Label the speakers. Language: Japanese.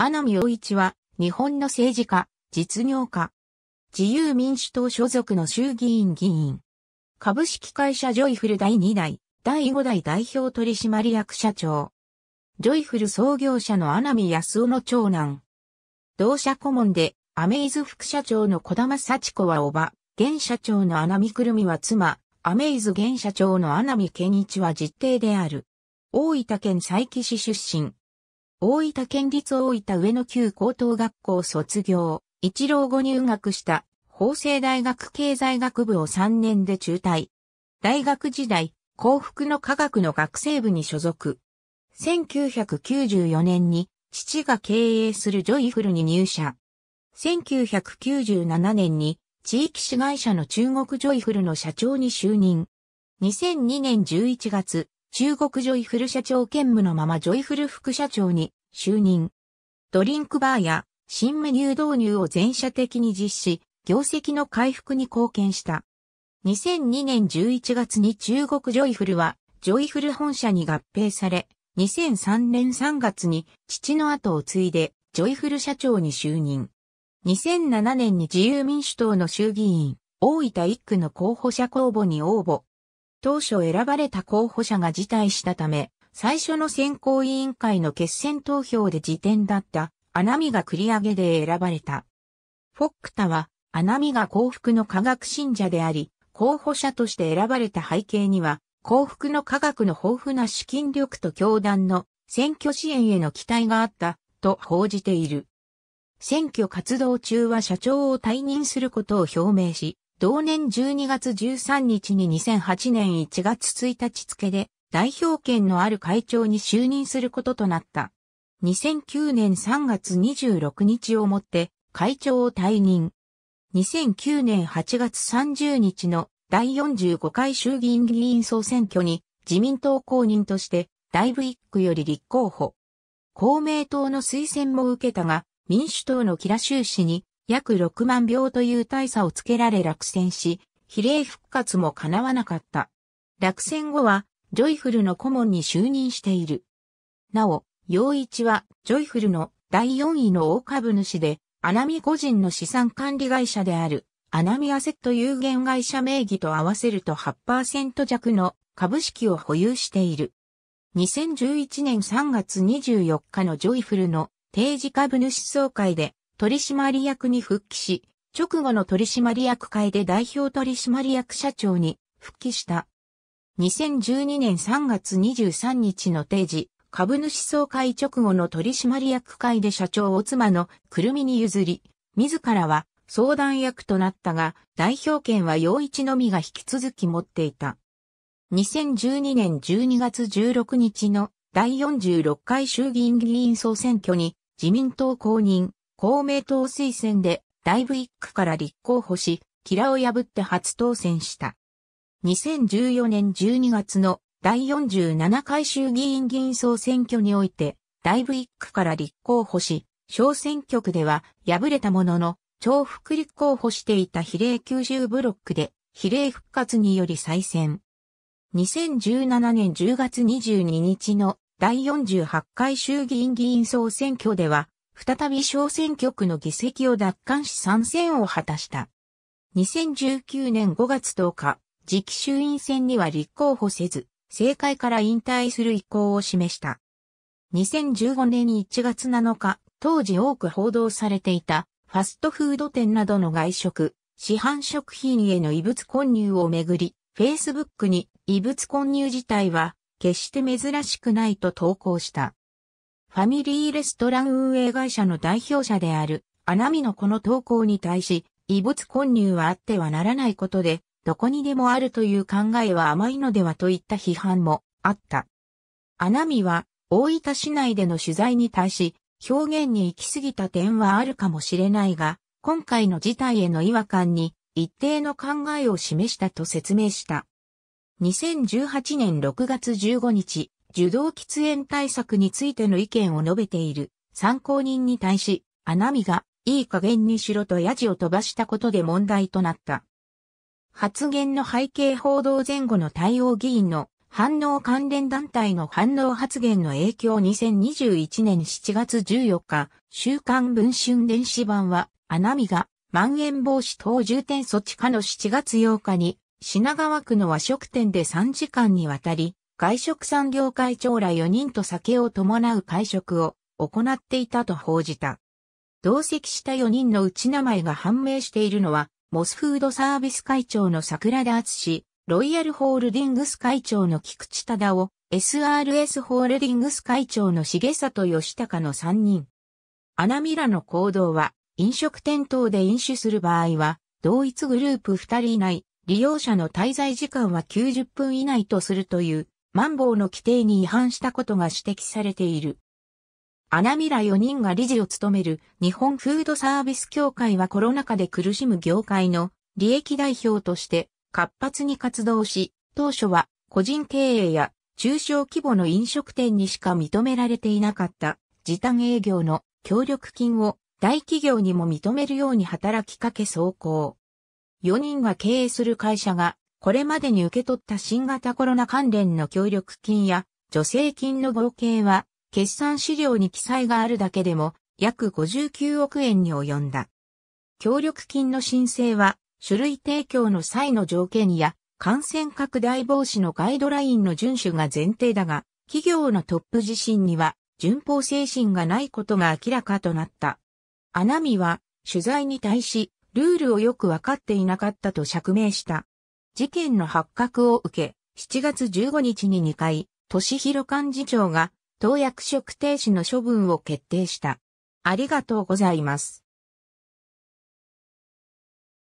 Speaker 1: 穴見陽一は、日本の政治家、実業家。自由民主党所属の衆議院議員。株式会社ジョイフル第2代、第5代代表取締役社長。ジョイフル創業者の穴見康夫の長男。同社顧問で、アメイズ副社長の小玉幸子はおば、現社長の穴見くるみは妻、アメイズ現社長の穴見健一は実弟である。大分県佐伯市出身。大分県立大分上野丘高等学校卒業、一浪後入学した法政大学経済学部を3年で中退。大学時代、幸福の科学の学生部に所属。1994年に父が経営するジョイフルに入社。1997年に地域子会社の中国ジョイフルの社長に就任。2002年11月、中国ジョイフル社長兼務のままジョイフル副社長に就任。ドリンクバーや新メニュー導入を全社的に実施、業績の回復に貢献した。2002年11月に中国ジョイフルはジョイフル本社に合併され、2003年3月に父の後を継いでジョイフル社長に就任。2007年に自由民主党の衆議院、大分一区の候補者公募に応募。当初選ばれた候補者が辞退したため、最初の選考委員会の決選投票で辞典だった穴見が繰り上げで選ばれた。フォックタは穴見が幸福の科学信者であり、候補者として選ばれた背景には、幸福の科学の豊富な資金力と教団の選挙支援への期待があったと報じている。選挙活動中は社長を退任することを表明し、同年12月13日に2008年1月1日付で代表権のある会長に就任することとなった。2009年3月26日をもって会長を退任。2009年8月30日の第45回衆議院議員総選挙に自民党公認としてダイブイックより立候補。公明党の推薦も受けたが、民主党のキラ州氏に約6万票という大差をつけられ落選し、比例復活も叶わなかった。落選後は、ジョイフルの顧問に就任している。なお、陽一は、ジョイフルの第4位の大株主で、アナミ個人の資産管理会社である、アナミアセット有限会社名義と合わせると8%弱の株式を保有している。2011年3月24日のジョイフルの定時株主総会で取締役に復帰し、直後の取締役会で代表取締役社長に復帰した。2012年3月23日の定時、株主総会直後の取締役会で社長を妻のくるみに譲り、自らは相談役となったが、代表権は陽一のみが引き続き持っていた。2012年12月16日の第46回衆議院議員総選挙に自民党公認、公明党推薦で大ブイックから立候補し、キラを破って初当選した。2014年12月の第47回衆議院議員総選挙において、大ブイックから立候補し、小選挙区では敗れたものの、重複立候補していた比例90ブロックで、比例復活により再選。2017年10月22日の第48回衆議院議員総選挙では、再び小選挙区の議席を奪還し参戦を果たした。2019年5月10日、次期衆院選には立候補せず、政界から引退する意向を示した。2015年1月7日、当時多く報道されていたファストフード店などの外食、市販食品への異物混入をめぐり、Facebook に異物混入自体は決して珍しくないと投稿した。ファミリーレストラン運営会社の代表者である、アナミのこの投稿に対し、異物混入はあってはならないことで、どこにでもあるという考えは甘いのではといった批判もあった。アナミは、大分市内での取材に対し、表現に行き過ぎた点はあるかもしれないが、今回の事態への違和感に一定の考えを示したと説明した。2018年6月15日、受動喫煙対策についての意見を述べている参考人に対し、アナミがいい加減にしろとヤジを飛ばしたことで問題となった。発言の背景報道前後の対応議員の反応関連団体の反応発言の影響2021年7月14日、週刊文春電子版は、穴見が、まん延防止等重点措置下の7月8日に、品川区の和食店で3時間にわたり、外食産業会長ら4人と酒を伴う会食を行っていたと報じた。同席した4人のうち名前が判明しているのは、モスフードサービス会長の桜田敦ロイヤルホールディングス会長の菊池忠夫、SRS ホールディングス会長の重里義孝の3人。アナミラの行動は、飲食店等で飲酒する場合は、同一グループ2人以内、利用者の滞在時間は90分以内とするという、マンボウの規定に違反したことが指摘されている。アナミラ4人が理事を務める日本フードサービス協会はコロナ禍で苦しむ業界の利益代表として活発に活動し、当初は個人経営や中小規模の飲食店にしか認められていなかった時短営業の協力金を大企業にも認めるように働きかけ走行。4人が経営する会社がこれまでに受け取った新型コロナ関連の協力金や助成金の合計は決算資料に記載があるだけでも約59億円に及んだ。協力金の申請は種類提供の際の条件や感染拡大防止のガイドラインの遵守が前提だが、企業のトップ自身には順法精神がないことが明らかとなった。アナミは取材に対しルールをよくわかっていなかったと釈明した。事件の発覚を受け、7月15日に2回、年広幹事長が党役職停止の処分を決定した。ありがとうございます。